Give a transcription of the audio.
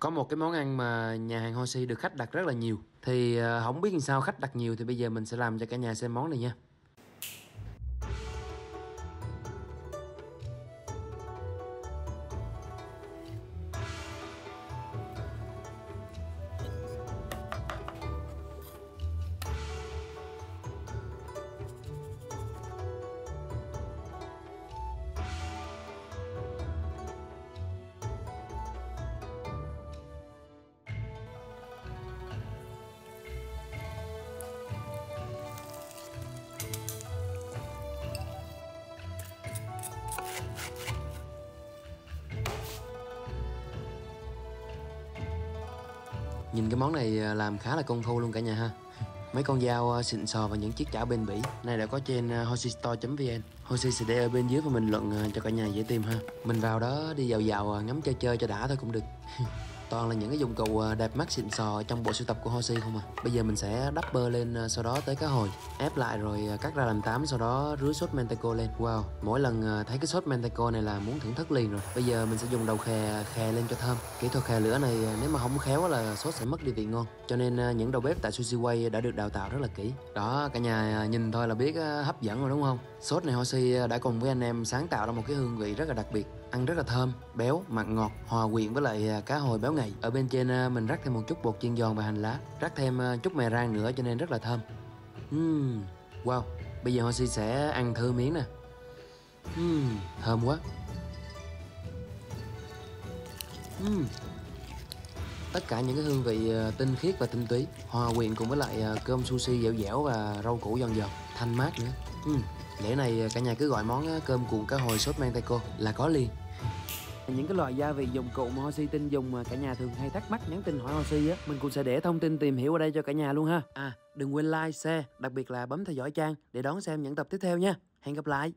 Có một cái món ăn mà nhà hàng Hoshi được khách đặt rất là nhiều. Thì ờ, không biết làm sao khách đặt nhiều thì bây giờ mình sẽ làm cho cả nhà xem món này nha. Nhìn cái món này ờ, làm khá là công phu luôn cả nhà ha. Mấy con dao ờ, xịn sò và những chiếc chảo bền bỉ Này đã có trên ờ, hoshistore.vn Hoshi sẽ để ở bên dưới và bình luận cho cả nhà dễ tìm ha. Mình vào đó đi dạo dạo ngắm chơi chơi cho đã thôi cũng được Toàn là những cái dụng cụ ờ, đẹp mắt xịn sò trong bộ sưu tập của Hoshi không à Bây giờ mình sẽ đắp bơ lên ờ, sau đó tới cá hồi Ép lại rồi ờ, cắt ra làm tám sau đó rưới sốt Manteco lên. Wow, mỗi lần thấy cái sốt Manteco này là muốn thưởng thức liền rồi. Bây giờ mình sẽ dùng đầu khè khè lên cho thơm. Kỹ thuật khè lửa này nếu mà không khéo là sốt sẽ mất đi vị ngon. Cho nên những đầu bếp tại Sushi Way đã được đào tạo rất là kỹ. Đó, cả nhà nhìn thôi là biết hấp dẫn rồi đúng không? Sốt này Hoshi đã cùng với anh em sáng tạo ra một cái hương vị rất là đặc biệt ăn rất là thơm béo mặn ngọt hòa quyện với lại à, cá hồi béo ngậy ở bên trên à, mình rắc thêm một chút bột chiên giòn và hành lá rắc thêm à, chút mè rang nữa cho nên rất là thơm uhm, wow bây giờ Hoshi sẽ ăn thử miếng nè uhm, thơm quá uhm. tất cả những cái hương vị tinh khiết và tinh túy hòa quyện cùng với lại cơm sushi dẻo dẻo và rau củ giòn giòn thanh mát nữa uhm. Lễ này à, cả nhà cứ gọi món cơm cuộn cá hồi sốt Manteco là có liền. Những cái loại gia vị dụng cụ mà Hoshi tin dùng mà cả nhà thường hay thắc mắc nhắn tin hỏi Hoshi á Mình cũng sẽ để thông tin tìm hiểu ở đây cho cả nhà luôn ha. À đừng quên like, share, đặc biệt là bấm theo dõi trang để đón xem những tập tiếp theo nha. Hẹn gặp lại